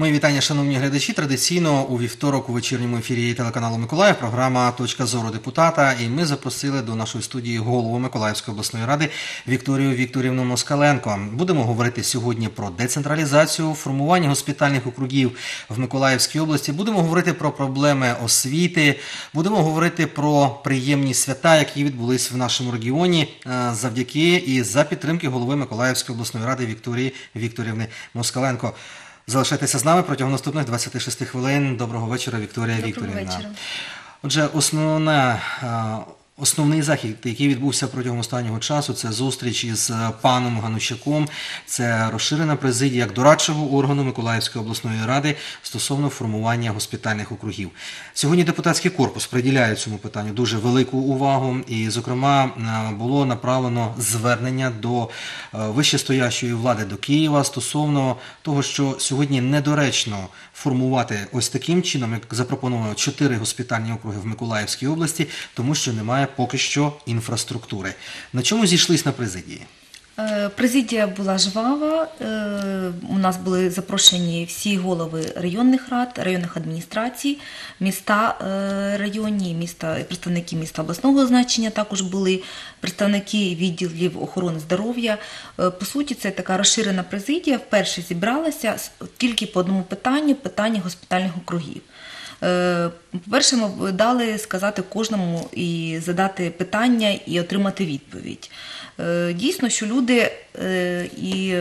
Мої вітання, шановні глядачі. Традиційно у вівторок у вечірньому ефірі телеканалу Миколаїв програма Точка зору депутата. І ми запросили до нашої студії голову Миколаївської обласної ради Вікторію Вікторівну Москаленко. Будемо говорити сьогодні про децентралізацію, формування госпітальних округів в Миколаївській області. Будемо говорити про проблеми освіти. Будемо говорити про приємні свята, які відбулись в нашому регіоні е, завдяки і за підтримки голови Миколаївської обласної ради Вікторії Вікторівни Москаленко. Залишайтеся з нами протягом наступних 26 хвилин. Доброго вечора, Вікторія Доброго Вікторівна. вечора. Отже, основна, е, основний захід, який відбувся протягом останнього часу, це зустріч із е, паном Ганущаком. Це розширена президія як дорадчого органу Миколаївської обласної ради стосовно формування госпітальних округів. Сьогодні депутатський корпус приділяє цьому питанню дуже велику увагу, і, зокрема, е, було направлено звернення до е, вищестоящої влади до Києва стосовно того, що сьогодні недоречно формувати ось таким чином, як запропоновано чотири госпітальні округи в Миколаївській області, тому що немає поки що інфраструктури. На чому зійшлись на президії? Е, Президія була жвава. е, У нас були запрошені всі голови районних рад, районних адміністрацій, міста е, районні, міста, представники міста обласного значення також були, представники відділів охорони здоров'я. По суті, це така розширена президія. Вперше зібралася тільки по одному питанню питання госпітальних округів. Е, По-перше, ми дали сказати кожному і задати питання і отримати відповідь. Е, Дійсно, що люди е, і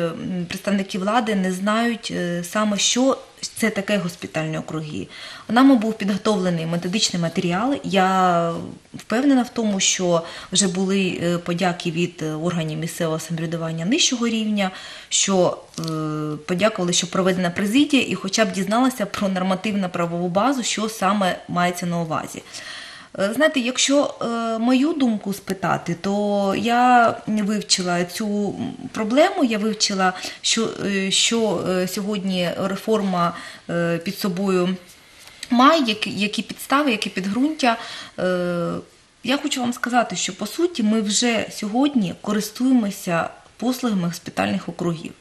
представники влади не знають саме, що це таке госпітальні округи. Нам був підготовлений методичний матеріал. Я впевнена в тому, що вже були е, подяки від е, органів місцевого самоврядування нижчого рівня, що е, подякували, що проведена президія, і хоча б дізналася про нормативну правову базу, що саме мається на увазі. Е, Знаєте, якщо е, мою думку спитати, то я вивчила цю проблему. Я вивчила, що, е, що сьогодні реформа під собою має, які, підстави, які підґрунтя. Я хочу вам сказати, що по суті ми вже сьогодні користуємося послугами госпітальних округів.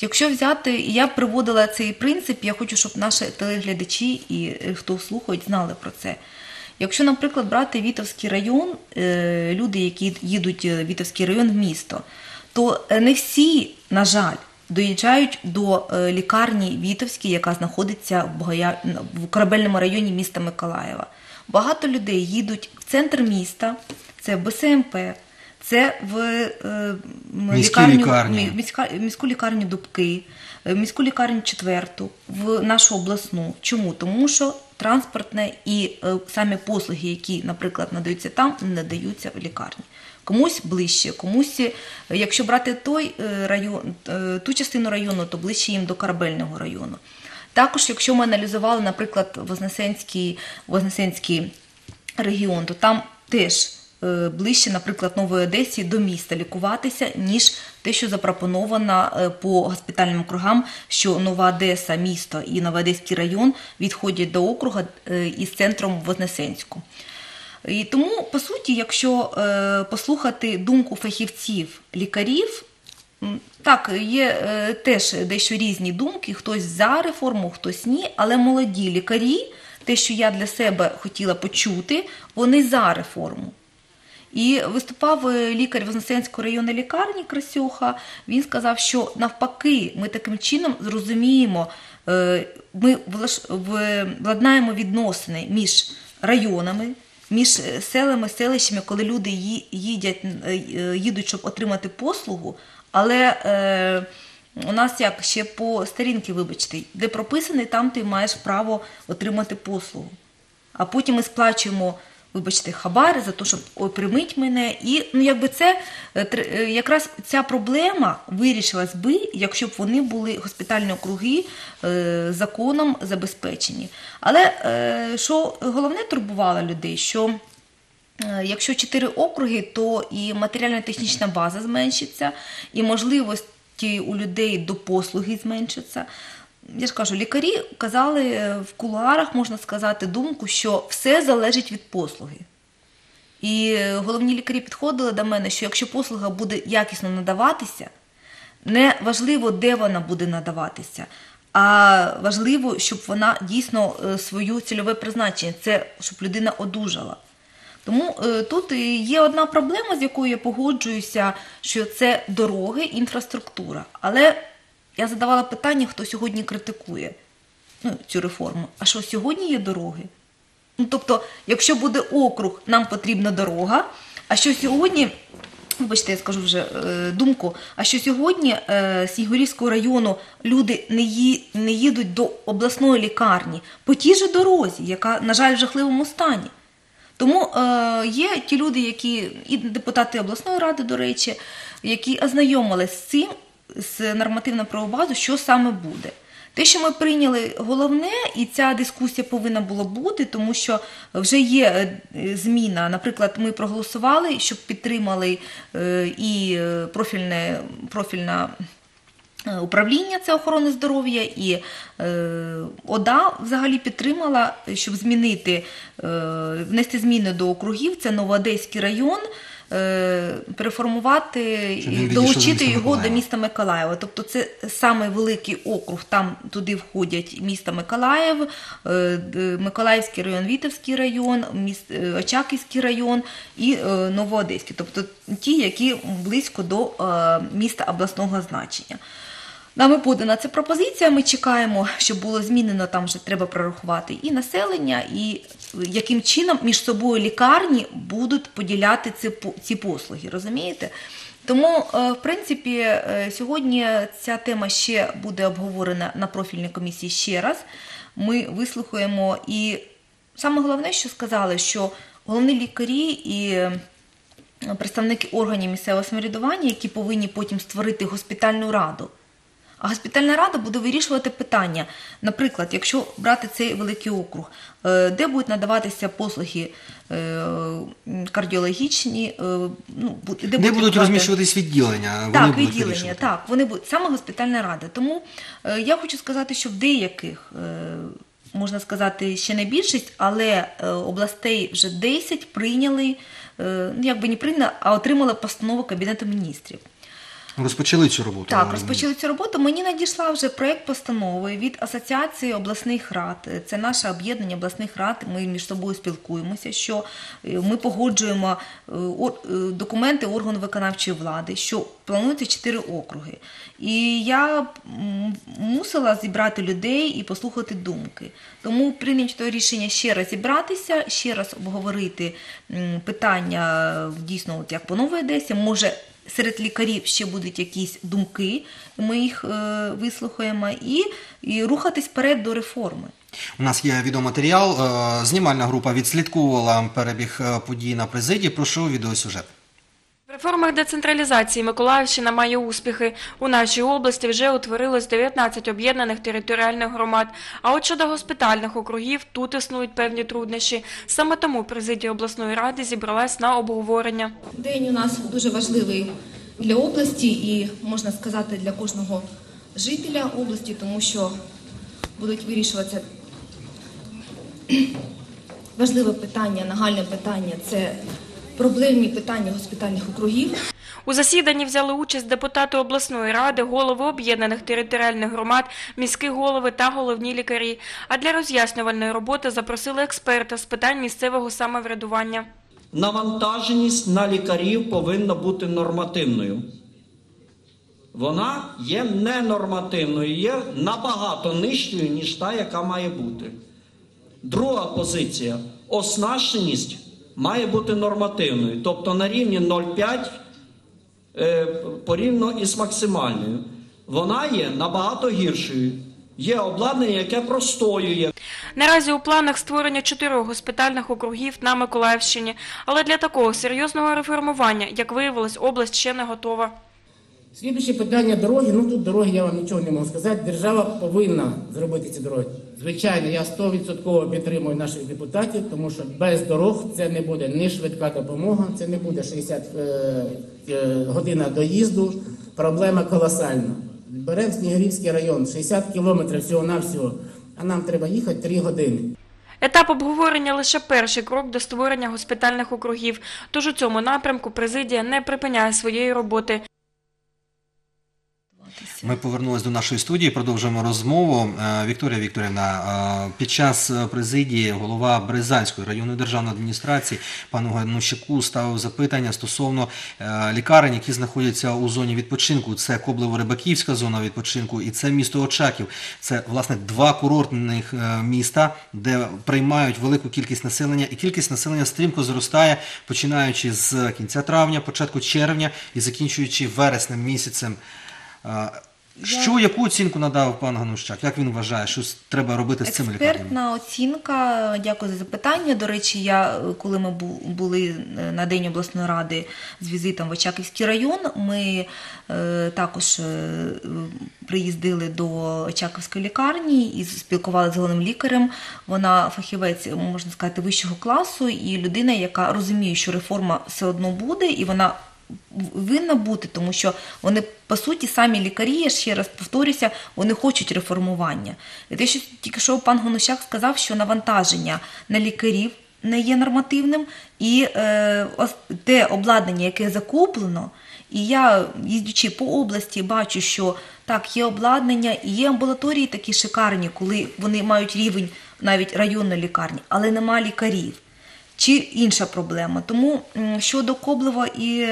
Якщо взяти, я приводила цей принцип, я хочу, щоб наші телеглядачі і хто слухають, знали про це. Якщо, наприклад, брати Вітовський район, е, люди, які їдуть в Вітовський район в місто, то е, не всі, на жаль, доїжджають до е, лікарні Вітовській, яка знаходиться в, корабельному районі міста Миколаєва. Багато людей їдуть в центр міста, це в БСМП, це в е, Міські лікарні. міська, міську лікарню Дубки, е, міську лікарню четверту, в нашу обласну. Чому? Тому що транспортне і е, самі послуги, які, наприклад, надаються там, надаються в лікарні. Комусь ближче, комусь, е, якщо брати той е, район, ту частину району, то ближче їм до корабельного району. Також, якщо ми аналізували, наприклад, Вознесенський, Вознесенський регіон, то там теж ближче, наприклад, Нової Одесі до міста лікуватися, ніж те, що запропоновано е, по госпітальним округам, що Нова Одеса, місто і Новоодеський район відходять до округа е, із центром Вознесенську. І тому, по суті, якщо е, послухати думку фахівців, лікарів, так, є е, теж дещо різні думки, хтось за реформу, хтось ні, але молоді лікарі, те, що я для себе хотіла почути, вони за реформу. І виступав е, лікар Вознесенської районної лікарні Красюха. Він сказав, що навпаки, ми таким чином зрозуміємо, е, ми владнаємо відносини між районами, між е, селами, селищами, коли люди їдять, їдуть, щоб отримати послугу, але у нас як ще по сторінки, вибачте, де прописаний, там ти маєш право отримати послугу. А потім ми сплачуємо, вибачте, хабар за те, щоб ой, прийміть мене. І ну, якби це е, е, якраз ця проблема вирішилась би, якщо б вони були госпітальні округи е, законом забезпечені. Але е, що головне турбувало людей, що Е, Якщо чотири округи, то і матеріально-технічна база зменшиться, і можливості у людей до послуги зменшаться. Я ж кажу, лікарі казали е, в кулуарах, можна сказати, думку, що все залежить від послуги. І е, головні лікарі підходили до мене, що якщо послуга буде якісно надаватися, не важливо, де вона буде надаватися, а важливо, щоб вона дійсно е, свою цільове призначення, це щоб людина одужала. Тому тут є одна проблема, з якою я погоджуюся, що це дороги, інфраструктура. Але я задавала питання, хто сьогодні критикує ну, цю реформу. А що сьогодні є дороги? Ну, тобто, якщо буде округ, нам потрібна дорога. А що сьогодні, вибачте, я скажу вже е, думку, а що сьогодні е, з Снігурівського району люди не, ї, не їдуть до обласної лікарні по тій же дорозі, яка, на жаль, в жахливому стані. Тому е, є ті люди, які і депутати обласної ради, до речі, які ознайомились з цим, з нормативною правовою базою, що саме буде. Те, що ми прийняли головне, і ця дискусія повинна була бути, тому що вже є е, зміна. Наприклад, ми проголосували, щоб підтримали е, і е, профільне профільна. Управління це охорони здоров'я і ОДА взагалі підтримала, щоб змінити, внести зміни до округів. Це Новоодеський район, переформувати і долучити його до міста Миколаєва. Тобто це самий великий округ. Там туди входять місто Миколаїв, е, Миколаївський район, Вітовський район, міст, е, Очаківський район і е, Новоодеський. Тобто ті, які близько до е, міста обласного значення. Нами подана ця пропозиція. Ми чекаємо, щоб було змінено. Там вже треба прорахувати і населення, і яким чином між собою лікарні будуть поділяти ці, ці послуги. Розумієте? Тому, е, в принципі, е, сьогодні ця тема ще буде обговорена на профільній комісії ще раз. Ми вислухаємо і саме головне, що сказали, що головні лікарі і е, представники органів місцевого самоврядування, які повинні потім створити госпітальну раду. А госпітальна рада буде вирішувати питання. Наприклад, якщо брати цей великий округ, е, де будуть надаватися послуги е, кардіологічні, е, ну, де, Де будуть лікувати- розміщуватись відділення? Так, будуть відділення, вирішувати. так, вони будуть саме госпітальна рада. Тому я хочу сказати, що в деяких, можна сказати, ще не більшість, але областей вже 10 прийняли, ну якби не прийняли, а отримали постанову Кабінету міністрів. Розпочали цю роботу. Так, розпочали цю роботу. Мені надійшла вже проєкт постанови від Асоціації обласних рад. Це наше об'єднання обласних рад. Ми між собою спілкуємося, що е, ми погоджуємо е, е, документи органу виконавчої влади, що планується чотири округи. І я мусила зібрати людей і послухати думки. Тому прийнято рішення ще раз зібратися, ще раз обговорити питання дійсно, от як по новій Одесі, може серед лікарів ще будуть якісь думки, ми їх е, вислухаємо, і, і рухатись вперед до реформи. У нас є відеоматеріал. Е, Знімальна група відслідковувала перебіг е, подій на президії. Прошу відеосюжет. В реформах децентралізації Миколаївщина має успіхи. У нашій області вже утворилось 19 об'єднаних територіальних громад. А от щодо госпітальних округів, тут існують певні труднощі. Саме тому президія обласної ради зібралась на обговорення. День у нас дуже важливий для області і можна сказати для кожного жителя області, тому що будуть вирішуватися важливе питання, нагальне питання це проблемні питання госпітальних округів. У засіданні взяли участь депутати обласної ради, голови об'єднаних територіальних громад, міські голови та головні лікарі. А для роз'яснювальної роботи запросили експерта з питань місцевого самоврядування. навантаженість на лікарів повинна бути нормативною. Вона є ненормативною, є набагато нижчою, ніж та, яка має бути. Друга позиція оснащеність має бути нормативною, тобто на рівні 0,5 е, порівняно із максимальною. Вона є набагато гіршою. Є обладнання, яке простоює. Наразі у планах створення чотирьох госпітальних округів на Миколаївщині, але для такого серйозного реформування, як виявилось, область ще не готова. Слідуюче питання дороги. Ну тут дороги я вам нічого не можу сказати. Держава повинна зробити ці дороги. Звичайно, я 100% підтримую наших депутатів, тому що без дорог це не буде ні швидка допомога, це не буде 60 е, е, година доїзду. Проблема колосальна. Беремо Снігирівський район, 60 кілометрів всього-навсього, а нам треба їхати 3 години. Етап обговорення лише перший крок до створення госпітальних округів. Тож у цьому напрямку президія не припиняє своєї роботи. Займатися. Ми повернулись до нашої студії, продовжуємо розмову. Е, Вікторія Вікторівна, е, під час е, президії голова Березанської районної державної адміністрації пану Ганущаку ставив запитання стосовно лікарень, які знаходяться у зоні відпочинку. Це Коблево-Рибаківська зона відпочинку і це місто Очаків. Це власне два курортних міста, де приймають велику кількість населення, і кількість населення стрімко зростає, починаючи з кінця травня, початку червня і закінчуючи вереснем місяцем. Що, яку оцінку надав пан Ганущак? Як він вважає, що треба робити з цими лікарнями? Експертна оцінка. Дякую за запитання. До речі, я коли ми були е, на день обласної ради з візитом в Очаківський район, ми е, також е, приїздили до Очаківської лікарні і спілкувалися з головним лікарем. Вона фахівець, можна сказати, вищого класу, і людина, яка розуміє, що реформа все одно буде, і вона винна бути, тому що вони по суті самі лікарі, я ще раз повторюся, вони хочуть реформування. І те, що тільки що пан Гонощак сказав, що навантаження на лікарів не є нормативним, і е, те обладнання, яке закуплено, і я, їздячи по області, бачу, що так, є обладнання, і є амбулаторії такі шикарні, коли вони мають рівень навіть районної лікарні, але нема лікарів чи інша проблема. Тому щодо Коблева і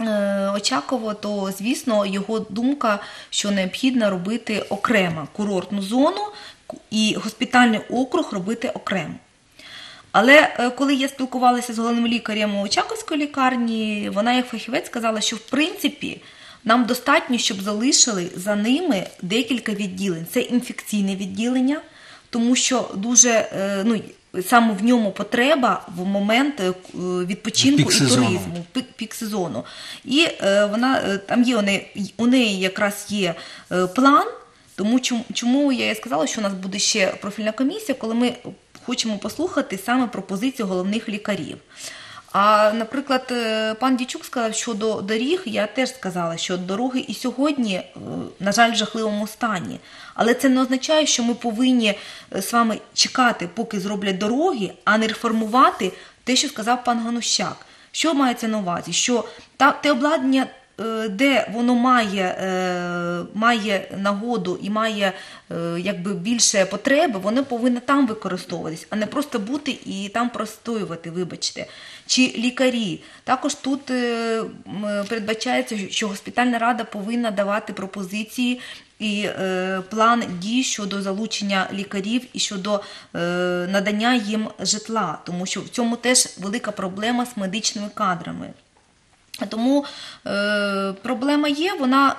е, Очакова, то звісно його думка, що необхідно робити окремо курортну зону і госпітальний округ робити окремо. Але е, коли я спілкувалася з головним лікарем Очаковської лікарні, вона як фахівець сказала, що в принципі нам достатньо, щоб залишили за ними декілька відділень. Це інфекційне відділення, тому що дуже е, ну, саме в ньому потреба в момент е, відпочинку Пік і сезону. туризму пік, пік сезону. І е, вона е, там є у неї, у неї якраз є е, план. Тому чому, чому я і сказала, що у нас буде ще профільна комісія, коли ми хочемо послухати саме пропозицію головних лікарів. А, наприклад, е, пан Дічук сказав щодо доріг, я теж сказала, що дороги і сьогодні, е, на жаль, в жахливому стані. Але це не означає, що ми повинні е, з вами чекати, поки зроблять дороги, а не реформувати те, що сказав пан Ганущак. Що мається на увазі? Що та, те обладнання де воно має, має нагоду і має якби більше потреби, воно повинно там використовуватись, а не просто бути і там простоювати, вибачте. Чи лікарі. Також тут е, передбачається, що госпітальна рада повинна давати пропозиції і е, план дій щодо залучення лікарів і щодо е, надання їм житла, тому що в цьому теж велика проблема з медичними кадрами. Тому проблема є, вона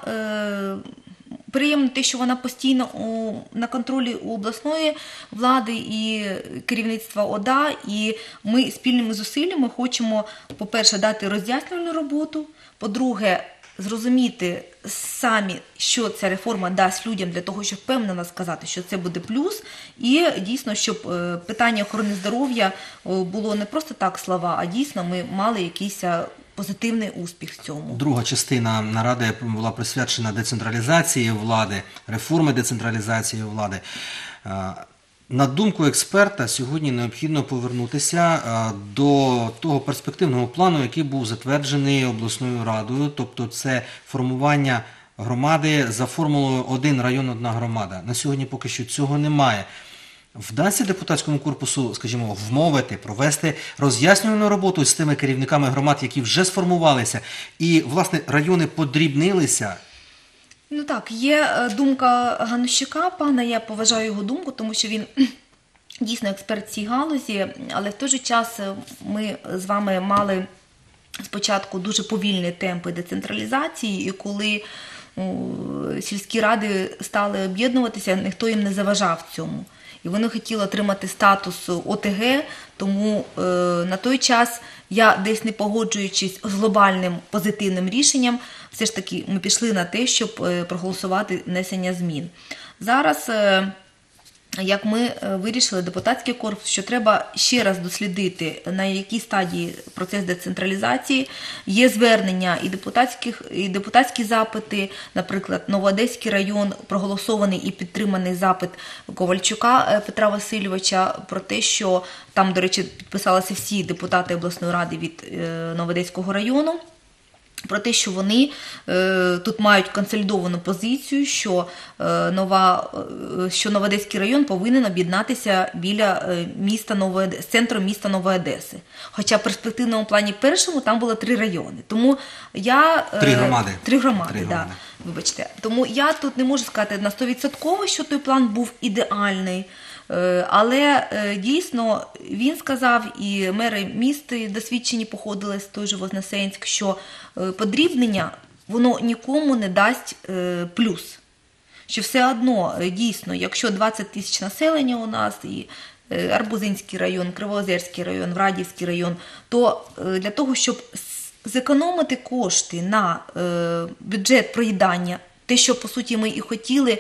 приємно те, що вона постійно у, на контролі у обласної влади і керівництва ОДА, і ми спільними зусиллями хочемо, по-перше, дати роз'яснювальну роботу, по-друге, зрозуміти самі, що ця реформа дасть людям для того, щоб впевнено сказати, що це буде плюс, і дійсно, щоб е, питання охорони здоров'я було не просто так слова, а дійсно ми мали якийсь е, позитивний успіх в цьому. Друга частина наради була присвячена децентралізації влади, реформи децентралізації влади. Е, На думку експерта, сьогодні необхідно повернутися е, до того перспективного плану, який був затверджений обласною радою, тобто це формування громади за формулою один район, одна громада. На сьогодні поки що цього немає. Вдасться депутатському корпусу, скажімо, вмовити, провести роз'яснювальну роботу з тими керівниками громад, які вже сформувалися, і власне райони подрібнилися. Ну так, є е, думка Ганущика, пана, я поважаю його думку, тому що він дійсно експерт цій галузі, але в той же час е, ми з вами мали спочатку дуже повільні темпи децентралізації, і коли ну, сільські ради стали об'єднуватися, ніхто їм не заважав цьому. І вони хотіли отримати статус ОТГ, тому е, на той час я десь не погоджуючись з глобальним позитивним рішенням, все ж таки ми пішли на те, щоб е, проголосувати внесення змін. Зараз. Е, як ми е, вирішили депутатський корпус, що треба ще раз дослідити, на якій стадії процес децентралізації є звернення і депутатських і депутатські запити, наприклад, Новоодеський район проголосований і підтриманий запит Ковальчука е, Петра Васильовича про те, що там, до речі, підписалися всі депутати обласної ради від е, Новоодеського району. Про те, що вони е, тут мають консолідовану позицію, що е, нова е, що Новоодеський район повинен об'єднатися біля міста з центром міста Нової Одеси. Хоча в перспективному плані першому там було три райони. Тому я Три громади. Три громади, Три да. громади. Вибачте. Тому я тут не можу сказати на 100%, що той план був ідеальний. Е, Але е, дійсно він сказав, і мери міст досвідчені походили з той же Вознесенськ, що е, подрібнення воно нікому не дасть плюс. Що все одно дійсно, якщо 20 тисяч населення у нас і Арбузинський район, Кривоозерський район, Врадівський район, то для того, щоб зекономити кошти на бюджет проїдання, те, що по суті ми і хотіли.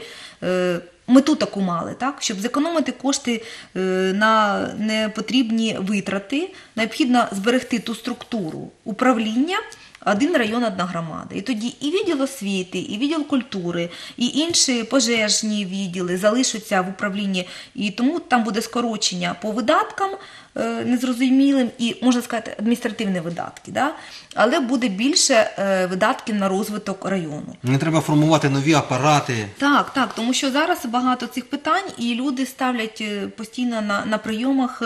Мету таку мали, так? щоб зекономити кошти е, на непотрібні витрати, необхідно зберегти ту структуру управління, один район, одна громада. І тоді і відділ освіти, і відділ культури, і інші пожежні відділи залишаться в управлінні, і тому там буде скорочення по видаткам е, незрозумілим і, можна сказати, адміністративні видатки. Да? Але буде більше е, видатків на розвиток району. Не треба формувати нові апарати. Так, так, тому що зараз багато цих питань, і люди ставлять е, постійно на, на прийомах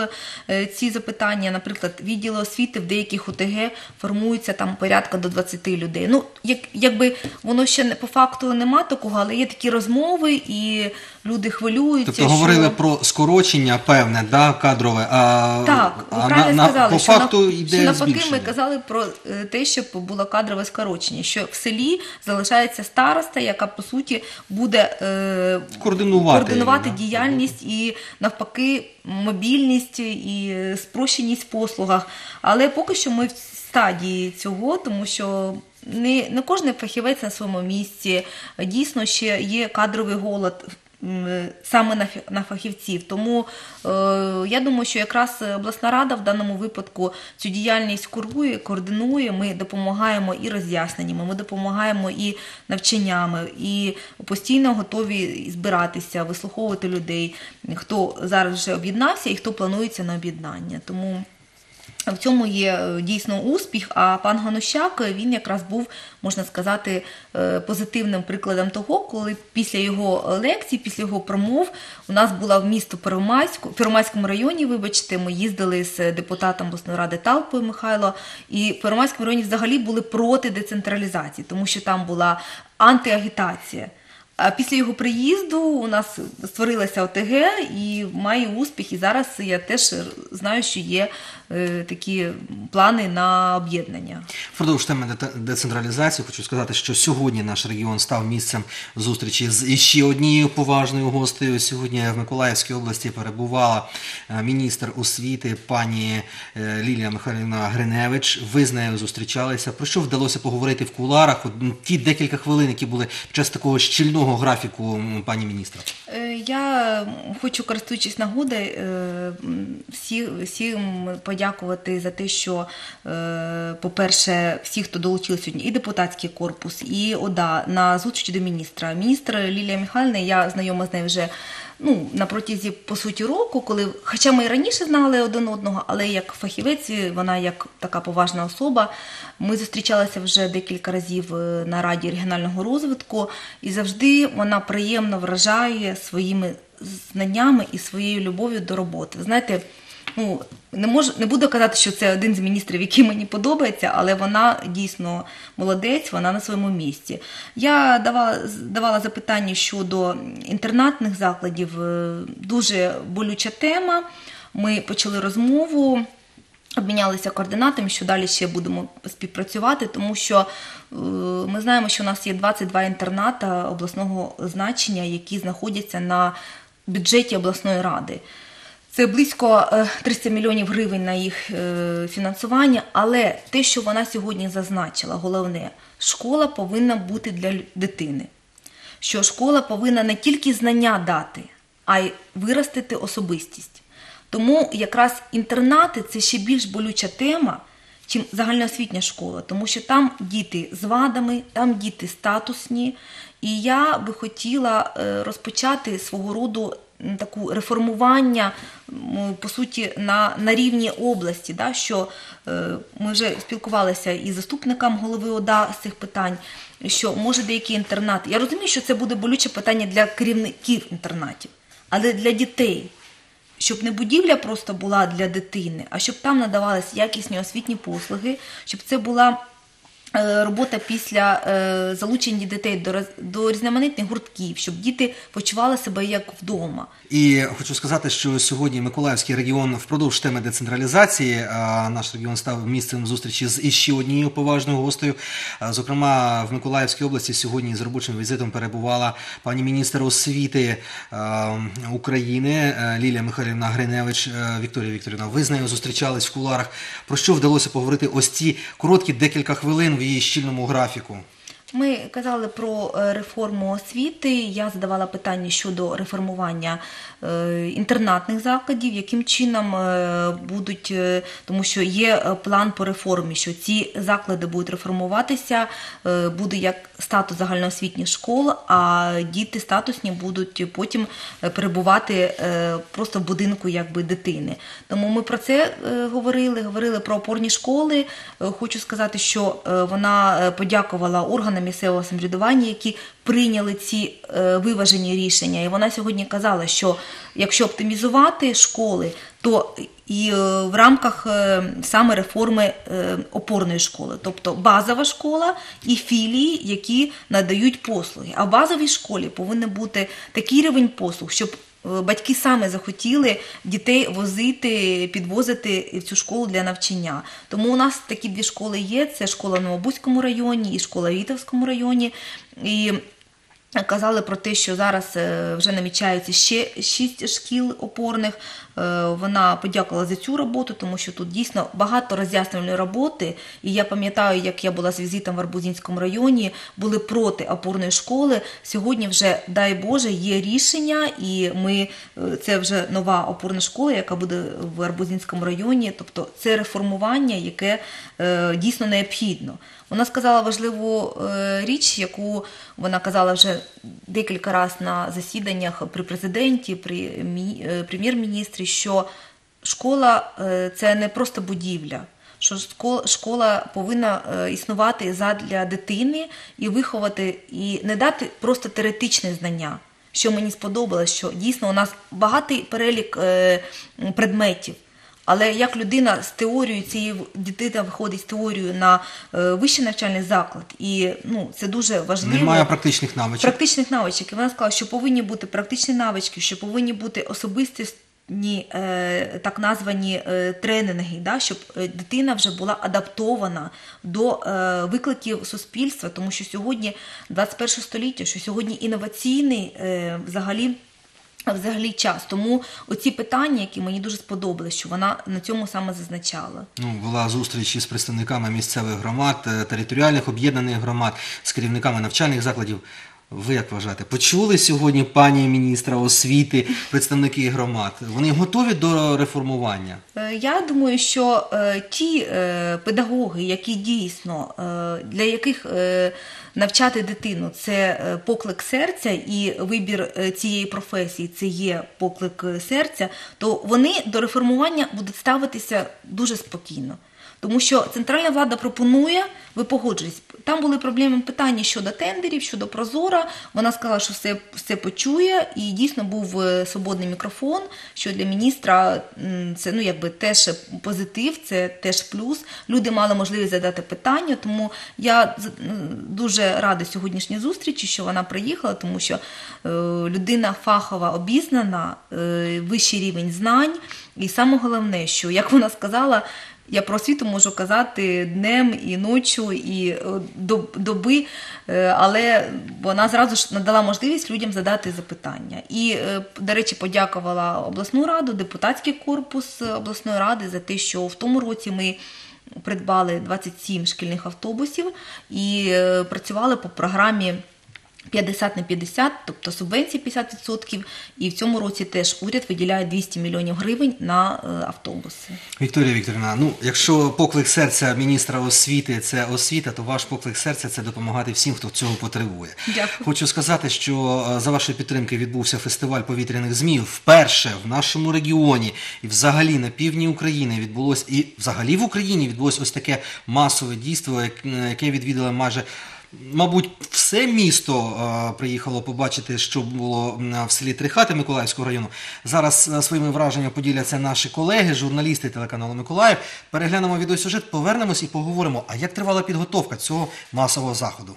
ці запитання. Наприклад, відділи освіти в деяких ОТГ формуються там порядка до 20 людей. Ну, як, якби воно ще не по факту нема такого, але є такі розмови, і люди хвилюються. Тобто говорили про скорочення певне, да, кадрове, а, Так, ви а правильно на, сказали, по що, факту нав- йде що навпаки ми казали про е, те, щоб було кадрове скорочення, що в селі залишається староста, яка по суті буде е, Координувати, координувати да. діяльність і навпаки мобільність і е, спрощеність в послугах. Але поки що ми в стадії цього, тому що. Не, не кожен фахівець на своєму місці. Дійсно, ще є кадровий голод саме на, на фахівців. Тому е, я думаю, що якраз обласна рада в даному випадку цю діяльність курує, координує. Ми допомагаємо і роз'ясненнями, ми допомагаємо і навчаннями, і постійно готові збиратися, вислуховувати людей, хто зараз вже об'єднався і хто планується на об'єднання. Тому. В цьому є е, дійсно успіх. А пан Ганущак е, він якраз був, можна сказати, е, позитивним прикладом того, коли після його лекцій, після його промов, у нас була в місто Первомайську, в Первомайському районі. Вибачте, ми їздили з депутатом обласної ради Талпою Михайло, і в Первомайському районі взагалі були проти децентралізації, тому що там була антиагітація. А після його приїзду у нас створилася ОТГ і має успіх. І зараз я теж знаю, що є е, такі плани на об'єднання. Впродовж теми децентралізації хочу сказати, що сьогодні наш регіон став місцем зустрічі з іще однією поважною гостею. Сьогодні в Миколаївській області перебувала е, міністр освіти пані е, Лілія Михайлівна Гриневич. Ви з нею зустрічалися. Про що вдалося поговорити в куларах? От, ті декілька хвилин, які були під час такого щільного графіку пані міністра. Е, Я хочу, користуючись нагодою, е, всі, всім подякувати за те, що, е, по-перше, всі, хто долучили сьогодні, і депутатський корпус, і ОДА на зустрічі до міністра. Міністр Лілія Михайлівна, я знайома з нею вже ну, на протязі, по суті, року, коли, хоча ми і раніше знали один одного, але як фахівець, вона як така поважна особа. Ми зустрічалися вже декілька разів е, на Раді регіонального розвитку, і завжди вона приємно вражає своїми знаннями і своєю любов'ю до роботи. Знаєте, ну не можу, не буду казати, що це один з міністрів, який мені подобається, але вона дійсно молодець, вона на своєму місці. Я давала, давала запитання щодо інтернатних закладів. е, Дуже болюча тема. Ми почали розмову. Обмінялися координатами, що далі ще будемо співпрацювати, тому що е, ми знаємо, що у нас є 22 інтерната обласного значення, які знаходяться на бюджеті обласної ради. Це близько е, 300 мільйонів гривень на їх е, фінансування, але те, що вона сьогодні зазначила, головне, школа повинна бути для дитини. Що школа повинна не тільки знання дати, а й виростити особистість. Тому якраз інтернати це ще більш болюча тема, чим загальноосвітня школа, тому що там діти з вадами, там діти статусні. І я би хотіла е, розпочати свого роду таку реформування по суті на, на рівні області, да, що е, ми вже спілкувалися із заступником голови ОДА з цих питань, що може деякі інтернати. Я розумію, що це буде болюче питання для керівників інтернатів, але для дітей. Щоб не будівля просто була для дитини, а щоб там надавалися якісні освітні послуги, щоб це була робота після е, залучення дітей до, до різноманітних гуртків, щоб діти почували себе як вдома. І хочу сказати, що сьогодні Миколаївський регіон впродовж теми децентралізації наш регіон став місцем зустрічі з іще однією поважною гостею. Зокрема, в Миколаївській області сьогодні з робочим візитом перебувала пані міністр освіти України е, Лілія Михайлівна Гриневич. Е, Вікторія Вікторівна, ви з нею зустрічались в куларах. Про що вдалося поговорити ось ці короткі декілька хвилин в щільному графіку? Ми казали про е, реформу освіти. Я задавала питання щодо реформування е, інтернатних закладів, яким чином е, будуть, тому що є план по реформі, що ці заклади будуть реформуватися, буде як статус загальноосвітніх школ, а діти статусні будуть потім перебувати просто в будинку якби дитини. Тому ми про це говорили, говорили про опорні школи. Хочу сказати, що вона подякувала органам місцевого самоврядування, які прийняли ці е, виважені рішення. І вона сьогодні казала, що якщо оптимізувати школи, то і е, в рамках е, саме реформи опорної школи, тобто базова школа і філії, які надають послуги. А в базовій школі повинен бути такий рівень послуг, щоб батьки саме захотіли дітей возити, підвозити в цю школу для навчання. Тому у нас такі дві школи є: це школа в Новобузькому районі і школа в Вітовському районі. І Казали про те, що зараз е, вже намічається ще шість шкіл опорних. Е, Вона подякувала за цю роботу, тому що тут дійсно багато роз'яснювальної роботи. І я пам'ятаю, як я була з візитом в Арбузінському районі, були проти опорної школи. Сьогодні вже, дай Боже, є рішення, і ми е, це вже нова опорна школа, яка буде в Арбузінському районі. Тобто це реформування, яке дійсно необхідно. Вона сказала важливу е, річ, яку вона казала вже декілька разів на засіданнях при президенті, при е, прем'єр-міністрі, що школа е, це не просто будівля. Що школа, повинна існувати задля дитини і виховати, і не дати просто теоретичне знання. Що мені сподобалось, що дійсно у нас багатий перелік предметів. Але як людина з теорією цієї дитина виходить з теорією на е, вищий навчальний заклад, і ну це дуже важливо. Немає практичних навичок. практичних навичок. І вона сказала, що повинні бути практичні навички, що повинні бути особистісні е, так названі е, тренінги, да, щоб дитина вже була адаптована до викликів суспільства, тому що сьогодні 21 століття, що сьогодні інноваційний взагалі. Взагалі час. Тому оці питання, які мені дуже сподобалися, що вона на цьому саме зазначала. Ну, була зустріч із представниками місцевих громад, е, територіальних об'єднаних громад, з керівниками навчальних закладів. Ви як вважаєте, почули сьогодні пані міністра освіти, представники громад? Вони готові до реформування? Е, Я думаю, що е, ті педагоги, які дійсно для яких навчати дитину це е, поклик серця і вибір е, цієї професії це є поклик е, серця, то вони до реформування будуть ставитися дуже спокійно. Тому що центральна влада пропонує, ви погоджуєтесь. Там були проблеми питання щодо тендерів, щодо Прозора. Вона сказала, що все, все почує, і дійсно був е, свободний мікрофон. Що для міністра це ну якби теж позитив, це теж плюс. Люди мали можливість задати питання. Тому я дуже рада сьогоднішній зустрічі, що вона приїхала, тому що е, людина фахова обізнана, е, вищий рівень знань. І саме головне, що як вона сказала. Я про освіту можу казати днем і ночі, і е, доб- доби, е, але вона зразу ж надала можливість людям задати запитання. І, е, до речі, подякувала обласну раду, депутатський корпус обласної ради за те, що в тому році ми придбали 27 шкільних автобусів і працювали по програмі 50 на 50, тобто субвенції 50%, і в цьому році теж уряд виділяє 200 мільйонів гривень на е, автобуси. Вікторія Вікторівна, ну якщо поклик серця міністра освіти це освіта, то ваш поклик серця це допомагати всім, хто цього потребує. Дякую. Хочу сказати, що е, за вашої підтримки відбувся фестиваль повітряних змів. Вперше в нашому регіоні і взагалі на півдні України відбулось і взагалі в Україні відбулось ось таке масове дійство, е, яке відвідало майже. Мабуть, все місто е, приїхало побачити, що було в селі Трихати Миколаївського району. Зараз е, своїми враженнями поділяться наші колеги, журналісти телеканалу Миколаїв. Переглянемо відеосюжет, повернемось і поговоримо, а як тривала підготовка цього масового заходу.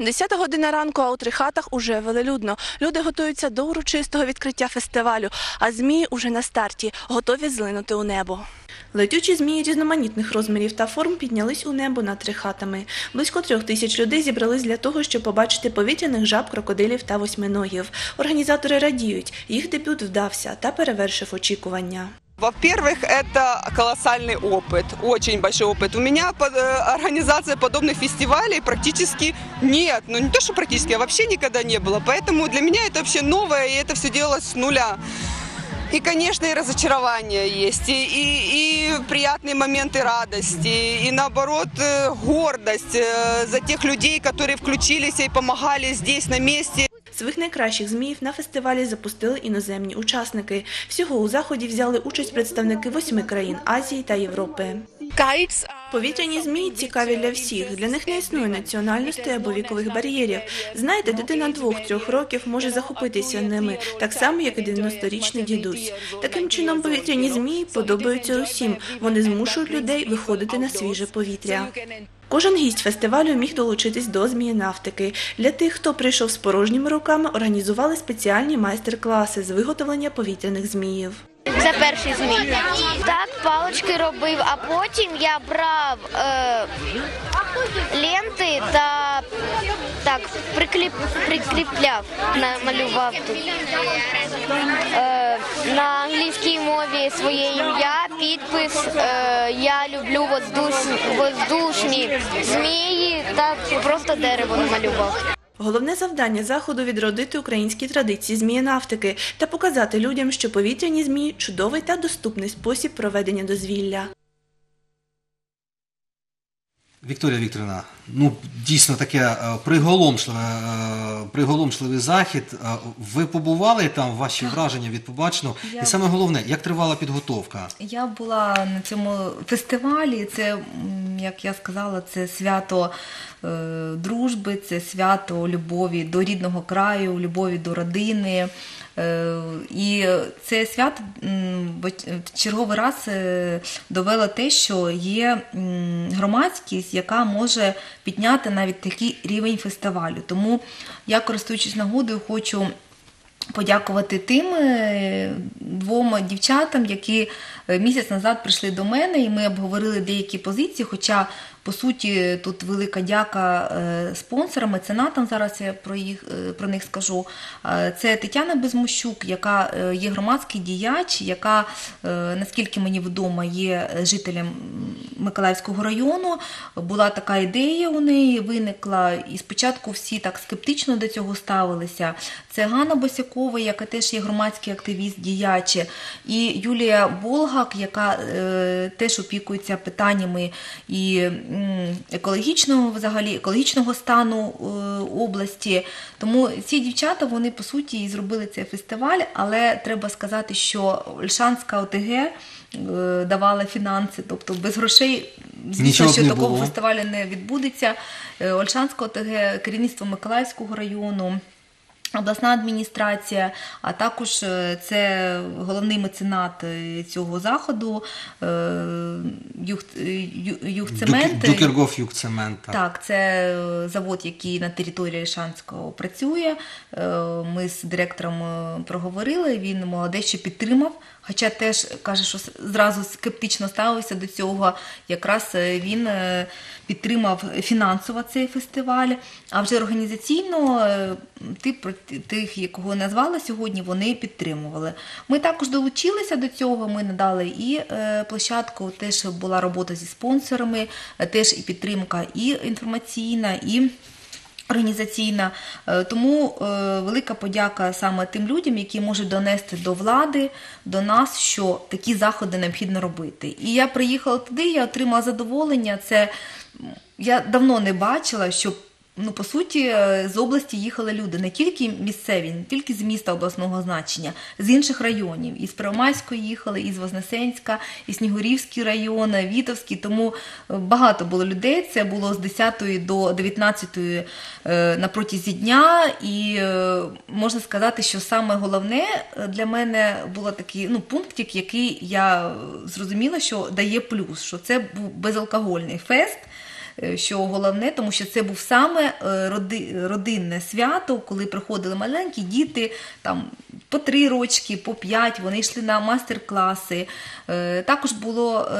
10 година ранку, а у Трихатах уже велелюдно. Люди готуються до урочистого відкриття фестивалю, а змії уже на старті, готові злинути у небо. Летючі змії різноманітних розмірів та форм піднялись у небо над Трихатами. Близько трьох тисяч людей зібрались для того, щоб побачити повітряних жаб, крокодилів та восьминогів. Організатори радіють, їх дебют вдався та перевершив очікування. Во-первых, это колоссальный опыт, очень большой опыт. У меня э, организация подобных фестивалей практически нет. Ну не то, что практически, а вообще никогда не было. Поэтому для меня это вообще новое, и это все делалось с нуля. И, конечно, и разочарование есть, и, и, и приятные моменты радости, и наоборот э, гордость э, за тех людей, которые включились и помогали здесь на месте. Своїх найкращих зміїв на фестивалі запустили іноземні учасники. Всього у заході взяли участь представники восьми країн Азії та Європи. Повітряні змії цікаві для всіх. Для них не існує національностей або вікових бар'єрів. Знаєте, дитина двох-трьох років може захопитися ними, так само, як і 90-річний дідусь. Таким чином, повітряні змії подобаються усім. Вони змушують людей виходити на свіже повітря. Кожен гість фестивалю міг долучитись до змієнавтики. Для тих, хто прийшов з порожніми руками, організували спеціальні майстер-класи з виготовлення повітряних зміїв. Це перший змій. Так, палички робив, а потім я брав е, ленти та так прикліп, прикріпляв, намалював тут. Е, на англійській мові своє ім'я, підпис. Е, я люблю воздушні, воздушні змії та просто дерево намалював. Головне завдання заходу відродити українські традиції змієнавтики та показати людям, що повітряні змії чудовий та доступний спосіб проведення дозвілля. Вікторія Вікторівна, ну дійсно таке е, приголомшливе, е, приголомшливий захід. Е, Ви побували там, ваші враження від побаченого, Я- і саме головне, як тривала підготовка? Я була на цьому фестивалі. Це, як я сказала, це свято дружби, це свято любові до рідного краю, любові до родини. І це свято в черговий раз довело те, що є громадськість, яка може підняти навіть такий рівень фестивалю. Тому я, користуючись нагодою, хочу подякувати тим е, двом дівчатам, які е, місяць назад прийшли до мене, і ми обговорили деякі позиції. Хоча, по суті, тут велика дяка е, спонсорам, меценатам. Зараз я про їх е, про них скажу. Е, Це Тетяна Безмощук, яка є громадський діяч, яка, наскільки мені відомо, є жителем Миколаївського району. Була така ідея у неї, виникла, і спочатку всі так скептично до цього ставилися. Це Ганна Босякова, яка теж є громадський активіст, діяч, і Юлія Болгак, яка теж опікується питаннями і екологічного взагалі екологічного стану е, області. Тому ці дівчата вони по суті і зробили цей фестиваль, але треба сказати, що Ольшанська ОТГ е, давала фінанси, тобто без грошей, звісно, Нічого що такого було. фестивалю не відбудеться. Е, Ольшанська ОТГ, керівництво Миколаївського району. Обласна адміністрація, а також е, це головний меценат е, цього заходу е, Юг, Югцемент. Дюкергоф Югцемент. так. Це завод, який на території Шанського працює. Ми з директором проговорили. Він молодець, що підтримав. Хоча теж каже, що зразу скептично ставився до цього. Якраз е, він е, підтримав фінансово цей фестиваль. А вже організаційно е, тих, якого назвала сьогодні, вони підтримували. Ми також долучилися до цього. Ми надали і площадку. Теж була робота зі спонсорами, теж і підтримка і інформаційна, і організаційна. Е, Тому е, велика подяка саме тим людям, які можуть донести до влади, до нас, що такі заходи необхідно робити. І я приїхала туди, я отримала задоволення. Це я давно не бачила, що ну по суті з області їхали люди не тільки місцеві, не тільки з міста обласного значення, з інших районів. Із Первомайської їхали, із Вознесенська, і Снігурівський район, Вітовський. Тому е, багато було людей. Це було з 10 до 19 е, на протязі дня. І е, можна сказати, що саме головне для мене було такий ну, пунктик, який я зрозуміла, що дає плюс, що це був безалкогольний фест. Е, Що головне, тому що це був саме е, родинне свято, коли приходили маленькі діти, там по три рочки, по п'ять, вони йшли на мастер-класи. Е, Також було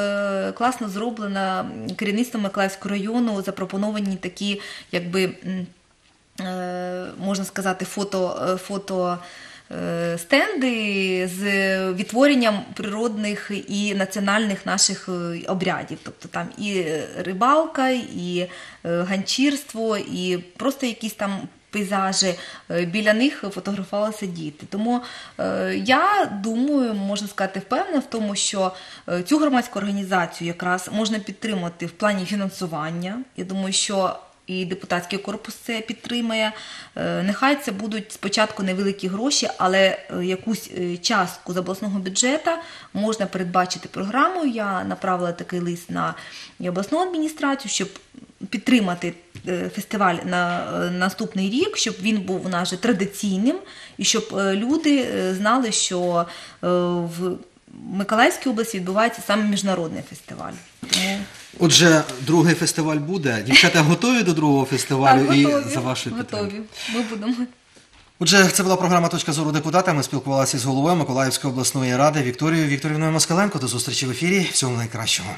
класно зроблено керівництвом Миколаївського району, запропоновані такі, якби можна сказати, фото, фото стенди з відтворенням природних і національних наших е, обрядів. Тобто там і е, рибалка, і е, ганчірство, і просто якісь там. Пейзажі Е, біля них фотографувалися діти. Тому е, я думаю, можна сказати, впевнена в тому, що е, цю громадську організацію якраз можна підтримати в плані фінансування. Я думаю, що і депутатський корпус це підтримає. Е, Нехай це будуть спочатку невеликі гроші, але е, якусь е, частку з обласного бюджету можна передбачити програмою. Я направила такий лист на обласну адміністрацію, щоб підтримати фестиваль на наступний рік, щоб він був у нас же традиційним, і щоб люди знали, що в Миколаївській області відбувається саме міжнародний фестиваль. Отже, другий фестиваль буде. Дівчата готові до другого фестивалю так, і за вашою підтримкою. готові. Ми будемо. Отже, це була програма Точка зору депутата. Ми спілкувалися з головою Миколаївської обласної ради Вікторією Вікторівною Москаленко. До зустрічі в ефірі. Всього найкращого.